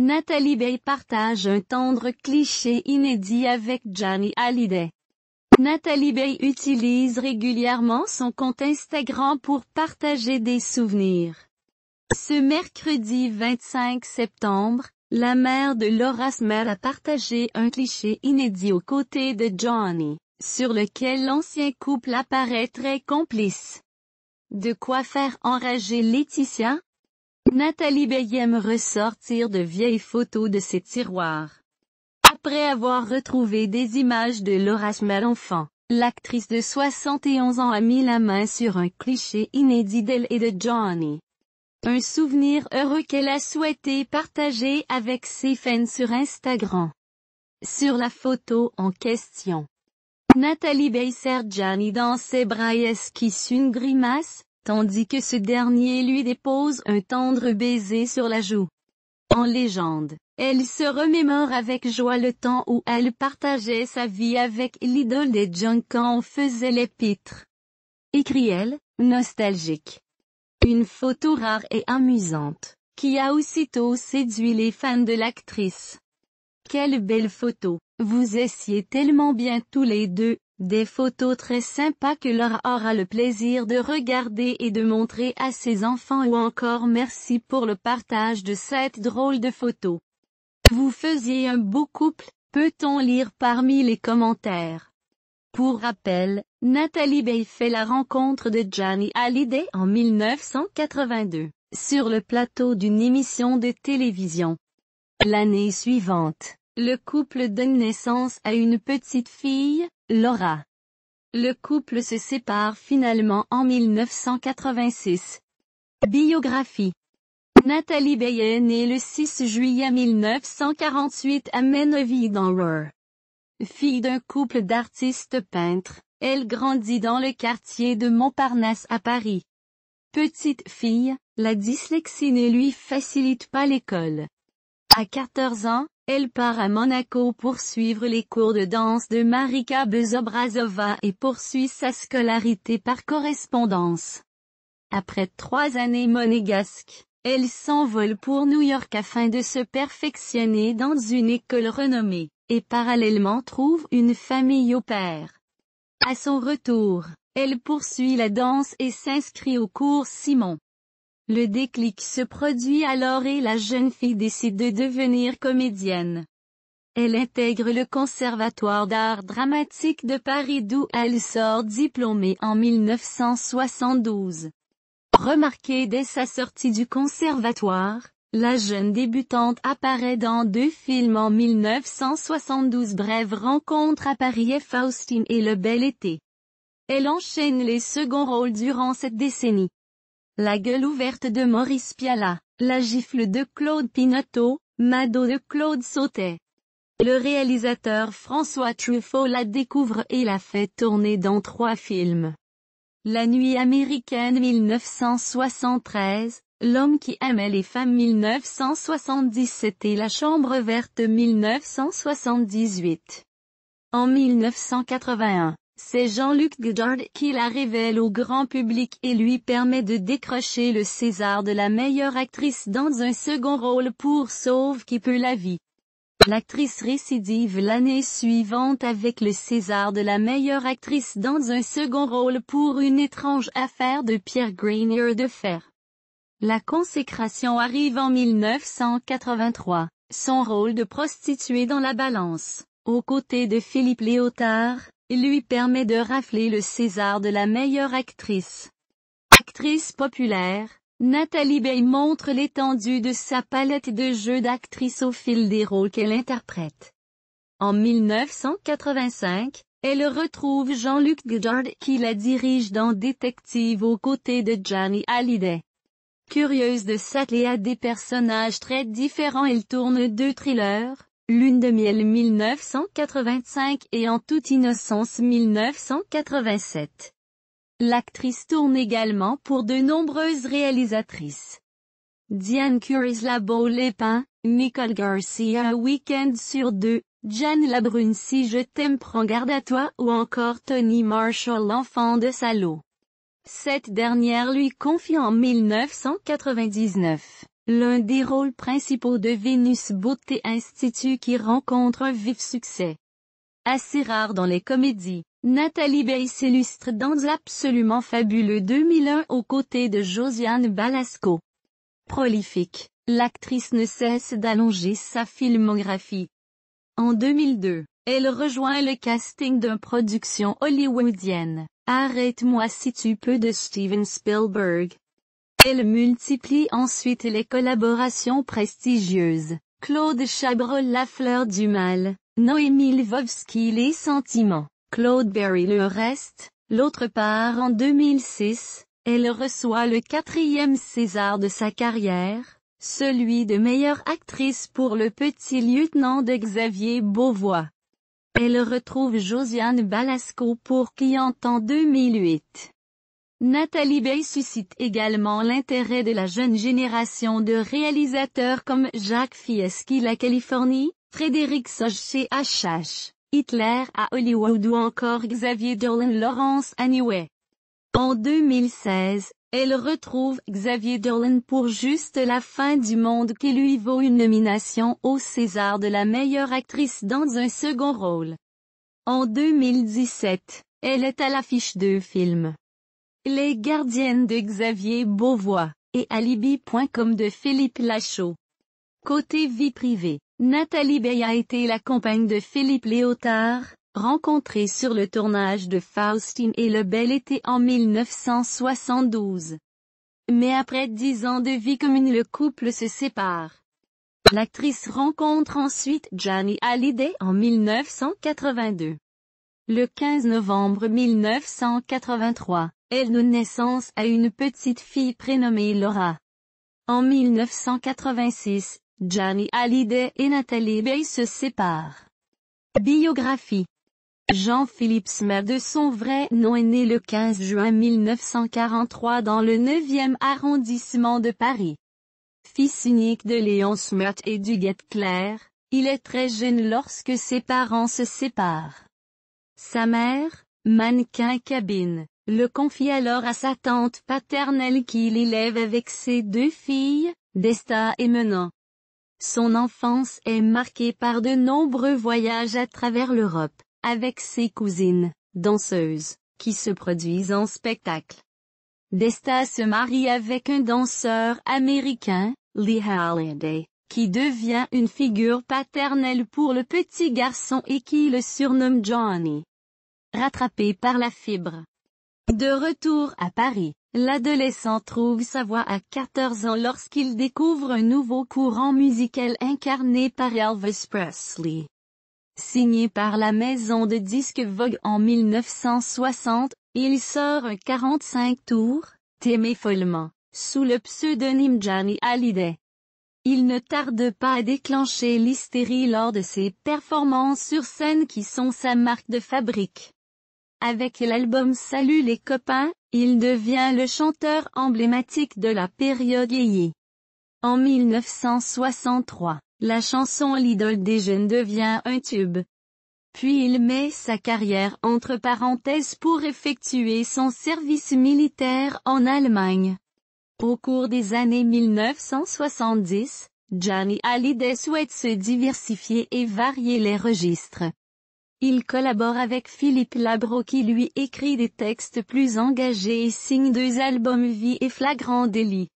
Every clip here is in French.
Nathalie Baye partage un tendre cliché inédit avec Johnny Hallyday. Nathalie Baye utilise régulièrement son compte Instagram pour partager des souvenirs. Ce mercredi 25 septembre, la mère de Laura Smell a partagé un cliché inédit aux côtés de Johnny, sur lequel l'ancien couple apparaît très complice. De quoi faire enrager Laetitia? Nathalie Baye aime ressortir de vieilles photos de ses tiroirs. Après avoir retrouvé des images de Laura Smell enfant, l'actrice de 71 ans a mis la main sur un cliché inédit d'elle et de Johnny. Un souvenir heureux qu'elle a souhaité partager avec ses fans sur Instagram. Sur la photo en question, Nathalie Baye Johnny dans ses bras et esquisse une grimace, tandis que ce dernier lui dépose un tendre baiser sur la joue. En légende, elle se remémore avec joie le temps où elle partageait sa vie avec l'idole des jeunes quand on faisait les pitres. Écrit-elle, nostalgique. Une photo rare et amusante, qui a aussitôt séduit les fans de l'actrice. Quelle belle photo, vous essiez tellement bien tous les deux, des photos très sympas que Laura aura le plaisir de regarder et de montrer à ses enfants ou encore merci pour le partage de cette drôle de photo. Vous faisiez un beau couple, peut-on lire parmi les commentaires? Pour rappel, Nathalie Baye fait la rencontre de Johnny Hallyday en 1982, sur le plateau d'une émission de télévision. L'année suivante, le couple donne naissance à une petite fille, Laura. Le couple se sépare finalement en 1986. Biographie Nathalie Baye est née le 6 juillet 1948 à Meneville dans l'Eure. Fille d'un couple d'artistes peintres, elle grandit dans le quartier de Montparnasse à Paris. Petite fille, la dyslexie ne lui facilite pas l'école. À 14 ans, elle part à Monaco pour suivre les cours de danse de Marika Bezobrazova et poursuit sa scolarité par correspondance. Après trois années monégasques, elle s'envole pour New York afin de se perfectionner dans une école renommée et parallèlement trouve une famille au père. À son retour, elle poursuit la danse et s'inscrit au cours Simon. Le déclic se produit alors et la jeune fille décide de devenir comédienne. Elle intègre le Conservatoire d'art dramatique de Paris d'où elle sort diplômée en 1972. Remarquée dès sa sortie du conservatoire, la jeune débutante apparaît dans deux films en 1972 Brève rencontre à Paris et Faustine et Le Bel Été. Elle enchaîne les seconds rôles durant cette décennie. La gueule ouverte de Maurice Piala, La gifle de Claude Pinoteau, Mado de Claude Sautet. Le réalisateur François Truffaut la découvre et la fait tourner dans trois films. La nuit américaine 1973, L'homme qui aimait les femmes 1977 et La Chambre verte 1978. En 1981, c'est Jean-Luc Godard qui la révèle au grand public et lui permet de décrocher le César de la meilleure actrice dans un second rôle pour Sauve qui peut la vie. L'actrice récidive l'année suivante avec le César de la meilleure actrice dans un second rôle pour une étrange affaire de Pierre Grenier de Fer. La consécration arrive en 1983, son rôle de prostituée dans la balance, aux côtés de Philippe Léotard, lui permet de rafler le César de la meilleure actrice. Actrice populaire, Nathalie Baye montre l'étendue de sa palette de jeux d'actrice au fil des rôles qu'elle interprète. En 1985, elle retrouve Jean-Luc Godard qui la dirige dans Détective aux côtés de Johnny Hallyday. Curieuse de s'atteler à des personnages très différents elle tourne deux thrillers, Lune de miel 1985 et En toute innocence 1987. L'actrice tourne également pour de nombreuses réalisatrices. Diane Curis La Beau Lépin, Nicole Garcia Weekend sur deux, Jeanne Labrune Si je t'aime prends garde à toi ou encore Tony Marshall L'enfant de Salaud. Cette dernière lui confie en 1999. L'un des rôles principaux de Vénus Beauté Institute qui rencontre un vif succès. Assez rare dans les comédies, Nathalie Bay s'illustre dans l'absolument fabuleux 2001 aux côtés de Josiane Balasco. Prolifique, l'actrice ne cesse d'allonger sa filmographie. En 2002, elle rejoint le casting d'une production hollywoodienne, Arrête-moi si tu peux de Steven Spielberg. Elle multiplie ensuite les collaborations prestigieuses. Claude Chabrol La Fleur du Mal, Noémie Lvovsky Les Sentiments, Claude Berry Le Reste, l'autre part en 2006, elle reçoit le quatrième César de sa carrière, celui de meilleure actrice pour le petit lieutenant de Xavier Beauvois. Elle retrouve Josiane Balasco pour Client en 2008. Nathalie Bay suscite également l'intérêt de la jeune génération de réalisateurs comme Jacques Fieschi La Californie, Frédéric Soch chez HH, Hitler à Hollywood ou encore Xavier Dolan Laurence Anyway. En 2016, elle retrouve Xavier Dolan pour Juste la fin du monde qui lui vaut une nomination au César de la meilleure actrice dans un second rôle. En 2017, elle est à l'affiche de films. Les gardiennes de Xavier Beauvois, et Alibi.com de Philippe Lachaud. Côté vie privée, Nathalie Bay a été la compagne de Philippe Léotard, rencontré sur le tournage de Faustine et le bel été en 1972. Mais après dix ans de vie commune le couple se sépare. L'actrice rencontre ensuite Johnny Hallyday en 1982. Le 15 novembre 1983, elle donne naissance à une petite fille prénommée Laura. En 1986, Johnny Hallyday et Nathalie Bay se séparent. Biographie Jean-Philippe Smer de son vrai nom est né le 15 juin 1943 dans le 9e arrondissement de Paris. Fils unique de Léon Smert et d'Huguette Claire, il est très jeune lorsque ses parents se séparent. Sa mère, mannequin cabine, le confie alors à sa tante paternelle qui l'élève avec ses deux filles, Desta et Menant. Son enfance est marquée par de nombreux voyages à travers l'Europe avec ses cousines, danseuses, qui se produisent en spectacle. Desta se marie avec un danseur américain, Lee Halliday, qui devient une figure paternelle pour le petit garçon et qui le surnomme Johnny. Rattrapé par la fibre. De retour à Paris, l'adolescent trouve sa voix à 14 ans lorsqu'il découvre un nouveau courant musical incarné par Elvis Presley. Signé par la maison de disques Vogue en 1960, il sort un 45 tours, T'aimer follement, sous le pseudonyme Johnny Hallyday. Il ne tarde pas à déclencher l'hystérie lors de ses performances sur scène qui sont sa marque de fabrique. Avec l'album Salut les copains, il devient le chanteur emblématique de la période yéyé. En 1963, la chanson L'idole des jeunes devient un tube. Puis il met sa carrière entre parenthèses pour effectuer son service militaire en Allemagne. Au cours des années 1970, Johnny Hallyday souhaite se diversifier et varier les registres. Il collabore avec Philippe Labro qui lui écrit des textes plus engagés et signe deux albums Vie et Flagrant délit.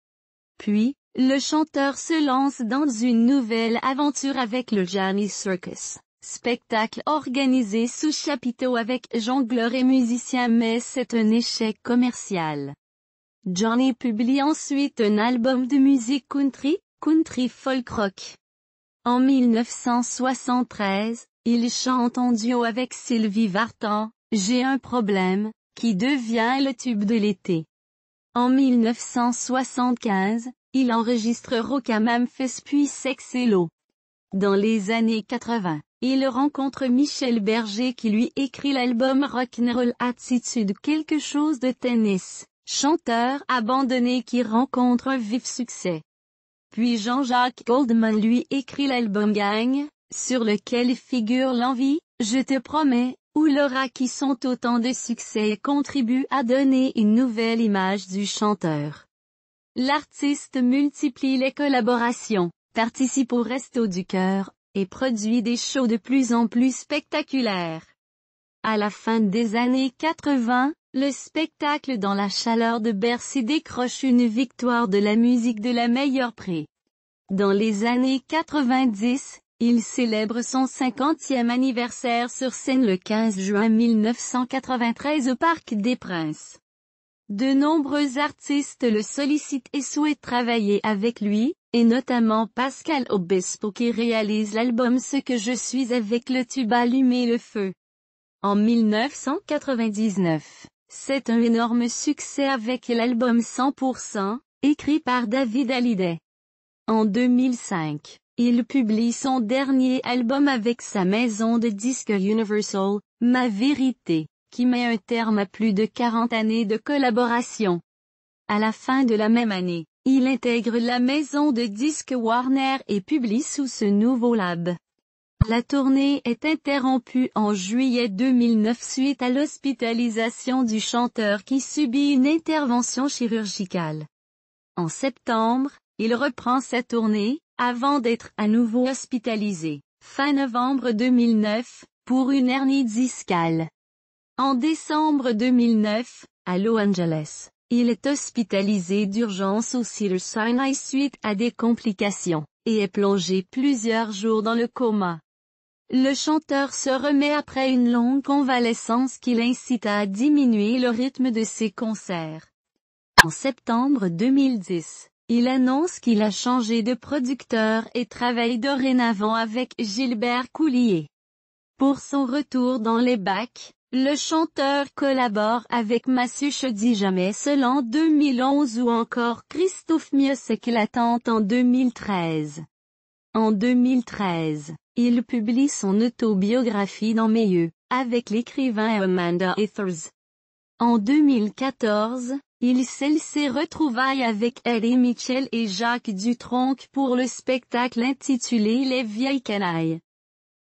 Puis, le chanteur se lance dans une nouvelle aventure avec le Johnny Circus, spectacle organisé sous chapiteau avec jongleurs et musiciens mais c'est un échec commercial. Johnny publie ensuite un album de musique country, country folk rock. En 1973, il chante en duo avec Sylvie Vartan, J'ai un problème, qui devient le tube de l'été. En 1975, il enregistre Rock à Memphis puis Sex Dans les années 80, il rencontre Michel Berger qui lui écrit l'album Rock'n'Roll Attitude quelque chose de tennis, chanteur abandonné qui rencontre un vif succès. Puis Jean-Jacques Goldman lui écrit l'album Gang, sur lequel figure l'envie, Je te promets, ou Laura qui sont autant de succès et contribuent à donner une nouvelle image du chanteur. l'artiste multiplie les collaborations, participe au Resto du Cœur, et produit des shows de plus en plus spectaculaires. À la fin des années 80, le spectacle dans la chaleur de Bercy décroche une victoire de la musique de la meilleure prix. Dans les années 90, il célèbre son 50e anniversaire sur scène le 15 juin 1993 au Parc des Princes. De nombreux artistes le sollicitent et souhaitent travailler avec lui, et notamment Pascal Obispo qui réalise l'album Ce que je suis avec le tube Allumer le feu. En 1999, c'est un énorme succès avec l'album 100%, écrit par David Hallyday. En 2005, il publie son dernier album avec sa maison de disques Universal, Ma Vérité qui met un terme à plus de 40 années de collaboration. À la fin de la même année, il intègre la maison de disques Warner et publie sous ce nouveau lab. La tournée est interrompue en juillet 2009 suite à l'hospitalisation du chanteur qui subit une intervention chirurgicale. En septembre, il reprend sa tournée, avant d'être à nouveau hospitalisé, fin novembre 2009, pour une hernie discale. En décembre 2009, à Los Angeles, il est hospitalisé d'urgence au Cedars-Sinai suite à des complications, et est plongé plusieurs jours dans le coma. Le chanteur se remet après une longue convalescence qui l'incite à diminuer le rythme de ses concerts. En septembre 2010, il annonce qu'il a changé de producteur et travaille dorénavant avec Gilbert Coulier. Pour son retour dans les bacs, le chanteur collabore avec Massu Dis Jamais Seul en 2011 ou encore Christophe Mieux éclatante en 2013. En 2013, il publie son autobiographie dans Meilleux, avec l'écrivain Amanda Ethers. En 2014, il scelle ses retrouvailles avec Eddie Mitchell et Jacques Dutronc pour le spectacle intitulé Les vieilles canailles.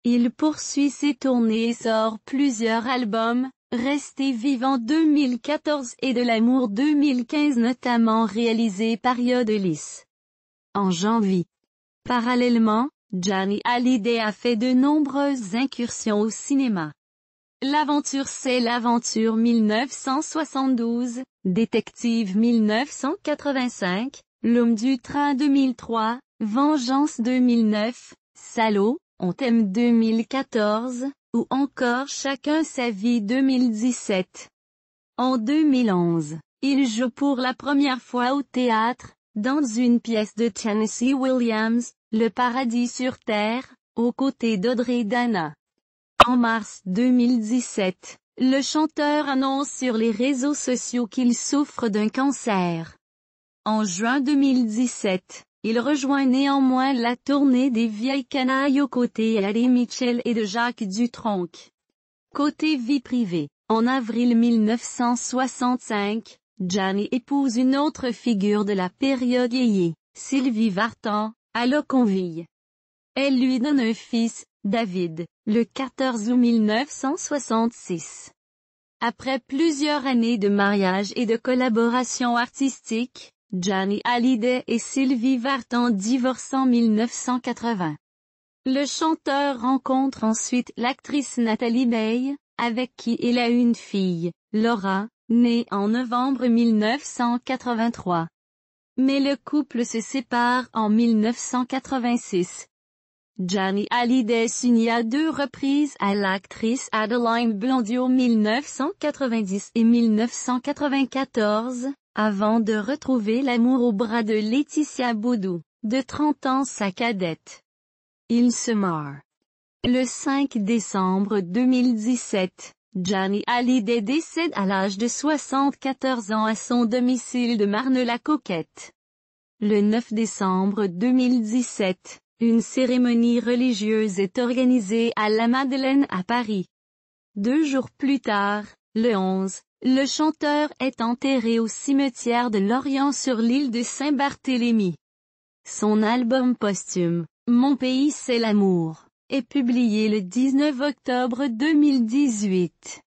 Il poursuit ses tournées et sort plusieurs albums, Restez vivant 2014 et De l'amour 2015 notamment réalisé par Yodelis. En janvier. Parallèlement, Johnny Hallyday a fait de nombreuses incursions au cinéma. L'aventure c'est l'aventure 1972, Détective 1985, L'homme du train 2003, Vengeance 2009, Salaud, on thème 2014, ou encore Chacun sa vie 2017. En 2011, il joue pour la première fois au théâtre, dans une pièce de Tennessee Williams, Le paradis sur terre, aux côtés d'Audrey Dana. En mars 2017, le chanteur annonce sur les réseaux sociaux qu'il souffre d'un cancer. En juin 2017, il rejoint néanmoins la tournée des vieilles canailles aux côtés d'Ali Mitchell et de Jacques Dutronc. Côté vie privée, en avril 1965, Johnny épouse une autre figure de la période yéyé, Sylvie Vartan, à Loconville. Elle lui donne un fils, David, le 14 août 1966. Après plusieurs années de mariage et de collaboration artistique, Johnny Hallyday et Sylvie Vartan divorcent en 1980. Le chanteur rencontre ensuite l'actrice Nathalie Bay, avec qui il a une fille, Laura, née en novembre 1983. Mais le couple se sépare en 1986. Johnny Hallyday s'unit à deux reprises à l'actrice Adeline Blondio 1990 et 1994, avant de retrouver l'amour au bras de Laetitia Boudou, de 30 ans sa cadette. Il se meurt. Le 5 décembre 2017, Johnny Hallyday décède à l'âge de 74 ans à son domicile de Marne-la-Coquette. Le 9 décembre 2017, une cérémonie religieuse est organisée à la Madeleine à Paris. Deux jours plus tard, le 11, le chanteur est enterré au cimetière de Lorient sur l'île de Saint-Barthélemy. Son album posthume, Mon pays c'est l'amour, est publié le 19 octobre 2018.